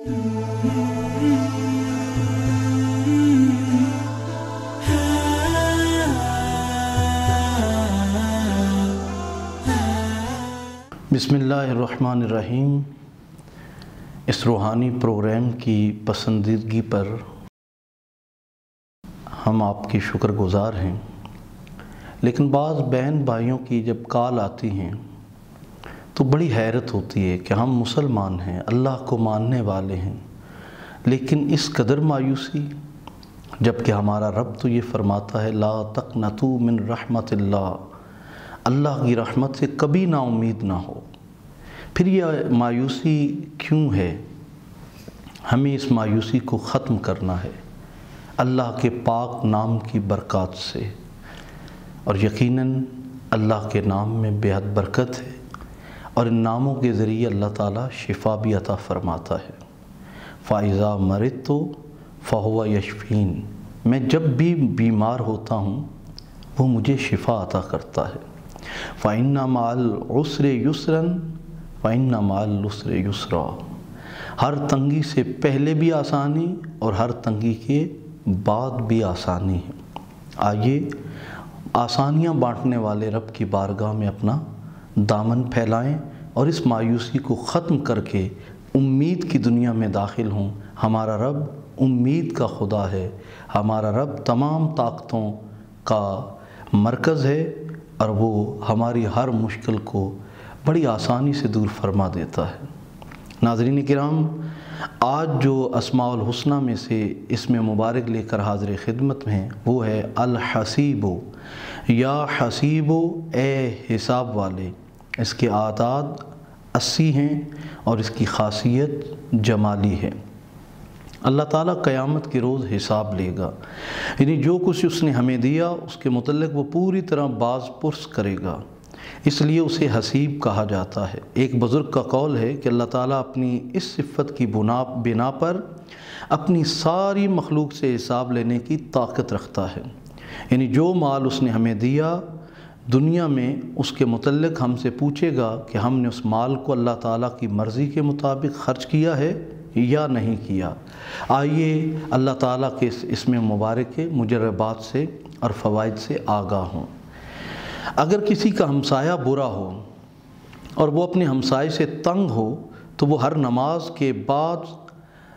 بسم اللہ الرحمن الرحیم۔ اس روحانی پروگرام کی پسندیدگی پر ہم آپ کی شکر گزار ہیں۔ لیکن بعض بہن بھائیوں کی جب کال آتی ہیں تو بڑی حیرت ہوتی ہے کہ ہم مسلمان ہیں، اللہ کو ماننے والے ہیں، لیکن اس قدر مایوسی جبکہ ہمارا رب تو یہ فرماتا ہے، لا تقنطو من رحمت اللہ اللہ کی رحمت سے کبھی نا امید نہ ہو۔ پھر یہ مایوسی کیوں ہے؟ ہمیں اس مایوسی کو ختم کرنا ہے، اللہ کے پاک نام کی برکات سے۔ اور یقیناً اللہ کے نام میں بے حد برکت ہے۔ اور ان ناموں کے ذریعے اللہ تعالیٰ شفا بھی عطا فرماتا ہے۔ فائزہ مرد تو فہو یشفین میں جب بھی بیمار ہوتا ہوں، وہ مجھے شفا عطا کرتا ہے۔ فَإِنَّ مَعَ الْعُسْرِ يُسْرًا فَإِنَّ مَعَ الْعُسْرِ يُسْرًا۔ ہر تنگی سے پہلے بھی آسانی اور ہر تنگی کے بعد بھی آسانی ہے۔ آئیے آسانیاں بانٹنے والے رب کی بارگاہ میں اپنا دامن پھیلائیں اور اس مایوسی کو ختم کر کے امید کی دنیا میں داخل ہوں۔ ہمارا رب امید کا خدا ہے۔ ہمارا رب تمام طاقتوں کا مرکز ہے اور وہ ہماری ہر مشکل کو بڑی آسانی سے دور فرما دیتا ہے۔ ناظرین کرام، آج جو اسماء الحسنہ میں سے اس میں مبارک لے کر حاضر خدمت میں وہ ہے الحسیب۔ یا حسیب، اے حساب والے، اس کے اعداد اسی ہیں اور اس کی خاصیت جمالی ہے۔ اللہ تعالیٰ قیامت کے روز حساب لے گا۔ یعنی جو کچھ اس نے ہمیں دیا، اس کے متعلق وہ پوری طرح باز پرس کرے گا۔ اس لیے اسے حسیب کہا جاتا ہے۔ ایک بزرگ کا قول ہے کہ اللہ تعالیٰ اپنی اس صفت کی بنا بنا پر اپنی ساری مخلوق سے حساب لینے کی طاقت رکھتا ہے۔ یعنی جو مال اس نے ہمیں دیا دنیا میں، اس کے متعلق ہم سے پوچھے گا کہ ہم نے اس مال کو اللہ تعالیٰ کی مرضی کے مطابق خرچ کیا ہے یا نہیں کیا۔ آئیے اللہ تعالیٰ کے اس میں مبارک مجربات سے اور فوائد سے آگاہ ہوں۔ اگر کسی کا ہمسایہ برا ہو اور وہ اپنے ہمسائے سے تنگ ہو، تو وہ ہر نماز کے بعد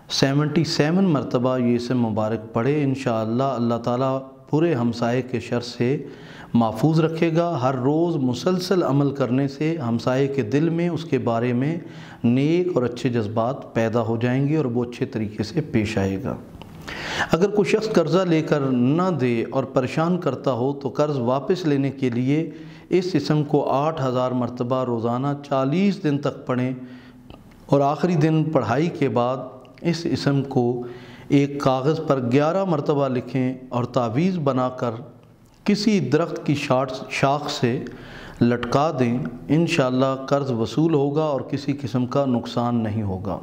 سیونٹی سیون مرتبہ یہ اسم مبارک پڑھے۔ انشاءاللہ اللہ تعالیٰ پورے ہمسائے کے شر سے محفوظ رکھے گا۔ ہر روز مسلسل عمل کرنے سے ہمسائے کے دل میں، اس کے بارے میں نیک اور اچھے جذبات پیدا ہو جائیں گے اور وہ اچھے طریقے سے پیش آئے گا۔ اگر کوئی شخص قرضہ لے کر نہ دے اور پریشان کرتا ہو تو قرض واپس لینے کے لیے اس اسم کو آٹھ ہزار مرتبہ روزانہ چالیس دن تک پڑھیں اور آخری دن پڑھائی کے بعد اس اسم کو ایک کاغذ پر گیارہ مرتبہ لکھیں اور تعویذ بنا کر کسی درخت کی شاخ سے لٹکا دیں، انشاءاللہ قرض وصول ہوگا اور کسی قسم کا نقصان نہیں ہوگا۔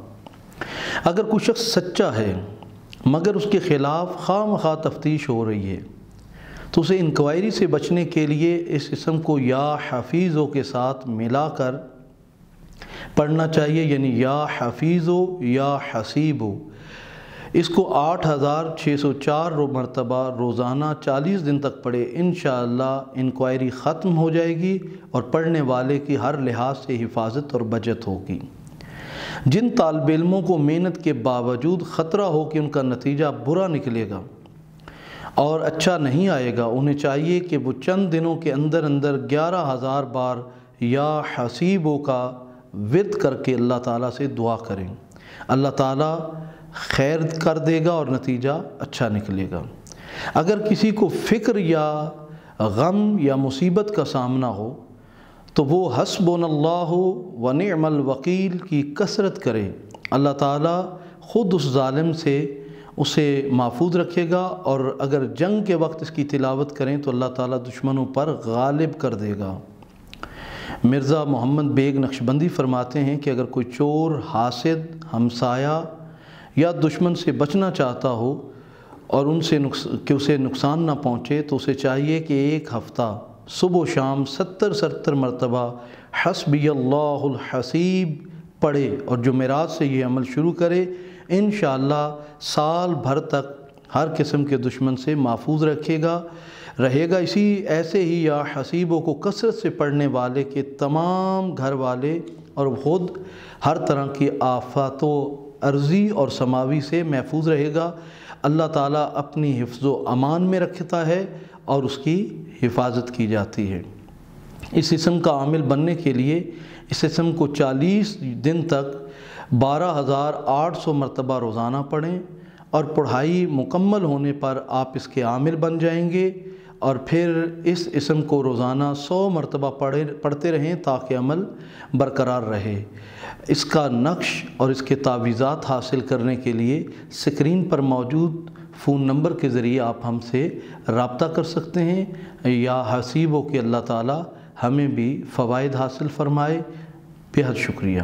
اگر کوئی شخص سچا ہے مگر اس کے خلاف خواہ مخواہ تفتیش ہو رہی ہے۔ تو اسے انکوائری سے بچنے کے لیے اس اسم کو یا حفیظوں کے ساتھ ملا کر پڑھنا چاہیے یعنی یا حفیظو یا حسیب ہو اس کو آٹھ ہزار چھ سو چار مرتبہ روزانہ چالیس دن تک پڑھے، انشاءاللہ انکوائری ختم ہو جائے گی اور پڑھنے والے کی ہر لحاظ سے حفاظت اور بجت ہوگی۔ جن طالب علموں کو محنت کے باوجود خطرہ ہو کہ ان کا نتیجہ برا نکلے گا اور اچھا نہیں آئے گا، انہیں چاہیے کہ وہ چند دنوں کے اندر اندر گیارہ ہزار بار یا حسیبوں کا ورد کر کے اللہ تعالیٰ سے دعا کریں۔ اللہ تعالیٰ خیر کر دے گا اور نتیجہ اچھا نکلے گا۔ اگر کسی کو فکر یا غم یا مصیبت کا سامنا ہو تو وہ حسب اللہ و نعم الوکیل کی کثرت کرے۔ اللہ تعالیٰ خود اس ظالم سے اسے محفوظ رکھے گا اور اگر جنگ کے وقت اس کی تلاوت کریں تو اللہ تعالیٰ دشمنوں پر غالب کر دے گا۔ مرزا محمد بیگ نقشبندی فرماتے ہیں کہ اگر کوئی چور، حاسد، ہمسایہ یا دشمن سے بچنا چاہتا ہو اور ان سے کہ اسے نقصان نہ پہنچے تو اسے چاہیے کہ ایک ہفتہ صبح و شام ستر ستر مرتبہ حسبی اللہ الحسیب پڑھے اور جمعرات سے یہ عمل شروع کرے، انشاءاللہ سال بھر تک ہر قسم کے دشمن سے محفوظ رکھے گا۔ رہے گا اسی ایسے ہی یا حسیبوں کو کثرت سے پڑھنے والے کے تمام گھر والے اور خود ہر طرح کی آفات و عرضی اور سماوی سے محفوظ رہے گا۔ اللہ تعالیٰ اپنی حفظ و امان میں رکھتا ہے۔ اور اس کی حفاظت کی جاتی ہے۔ اس اسم کا عامل بننے کے لیے اس اسم کو چالیس دن تک بارہ ہزار آٹھ سو مرتبہ روزانہ پڑھیں اور پڑھائی مکمل ہونے پر آپ اس کے عامل بن جائیں گے اور پھر اس اسم کو روزانہ سو مرتبہ پڑھے پڑھتے رہیں تاکہ عمل برقرار رہے۔ اس کا نقش اور اس کے تعویذات حاصل کرنے کے لیے سکرین پر موجود فون نمبر کے ذریعے آپ ہم سے رابطہ کر سکتے ہیں یا حسیب ہو کہ اللہ تعالی ہمیں بھی فوائد حاصل فرمائے۔ بہت شکریہ۔